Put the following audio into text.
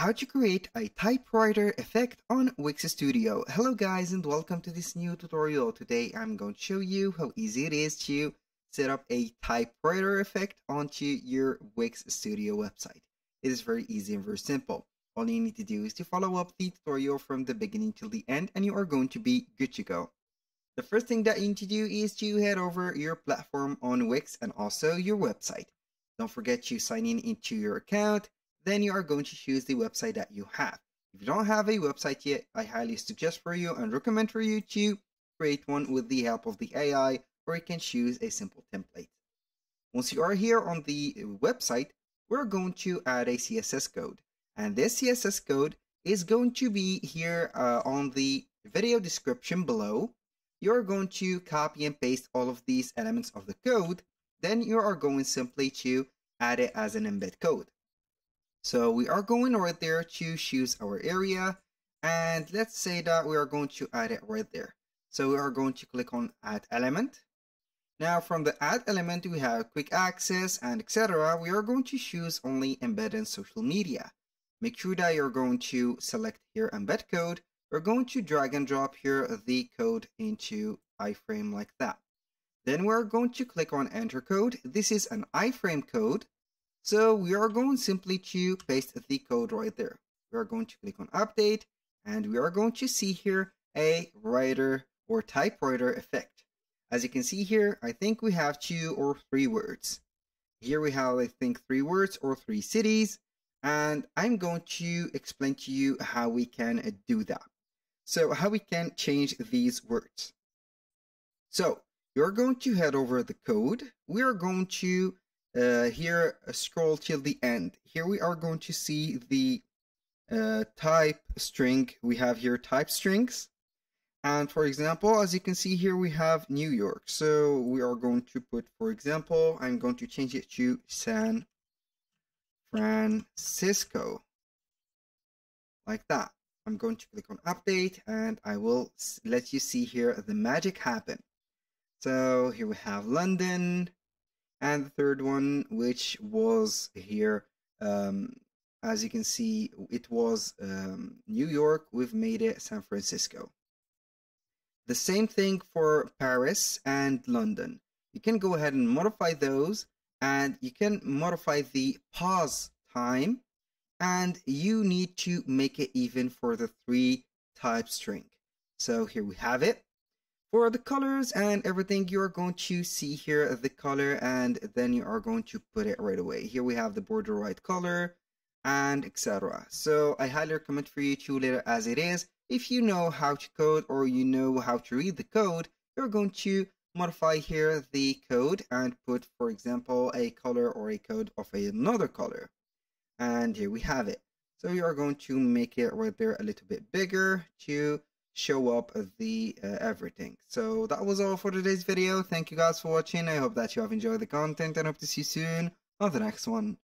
how to create a typewriter effect on Wix Studio. Hello guys and welcome to this new tutorial. Today I'm going to show you how easy it is to set up a typewriter effect onto your Wix Studio website. It is very easy and very simple. All you need to do is to follow up the tutorial from the beginning till the end and you are going to be good to go. The first thing that you need to do is to head over your platform on Wix and also your website. Don't forget to sign in into your account then you are going to choose the website that you have. If you don't have a website yet, I highly suggest for you and recommend for you to create one with the help of the AI or you can choose a simple template. Once you are here on the website, we're going to add a CSS code. And this CSS code is going to be here uh, on the video description below. You're going to copy and paste all of these elements of the code. Then you are going simply to add it as an embed code. So we are going right there to choose our area and let's say that we are going to add it right there. So we are going to click on add element. Now from the add element we have quick access and etc. We are going to choose only embed embedded social media. Make sure that you're going to select here embed code. We're going to drag and drop here the code into iframe like that. Then we're going to click on enter code. This is an iframe code so we are going simply to paste the code right there. We are going to click on update and we are going to see here a writer or typewriter effect. As you can see here, I think we have two or three words. Here we have, I think, three words or three cities. And I'm going to explain to you how we can do that. So how we can change these words. So you're going to head over the code. We are going to uh, here uh, scroll till the end. Here we are going to see the uh, type string. We have here type strings. And for example, as you can see here, we have New York. So we are going to put, for example, I'm going to change it to San Francisco. Like that. I'm going to click on update and I will let you see here the magic happen. So here we have London, and the third one which was here um, as you can see it was um, New York we've made it San Francisco. The same thing for Paris and London. You can go ahead and modify those and you can modify the pause time and you need to make it even for the three type string so here we have it for the colors and everything, you are going to see here the color and then you are going to put it right away. Here we have the border right color and etc. So I highly recommend for you to leave it as it is. If you know how to code or you know how to read the code, you're going to modify here the code and put, for example, a color or a code of another color. And here we have it. So you are going to make it right there a little bit bigger to show up the uh, everything. So that was all for today's video. Thank you guys for watching. I hope that you have enjoyed the content and hope to see you soon on the next one.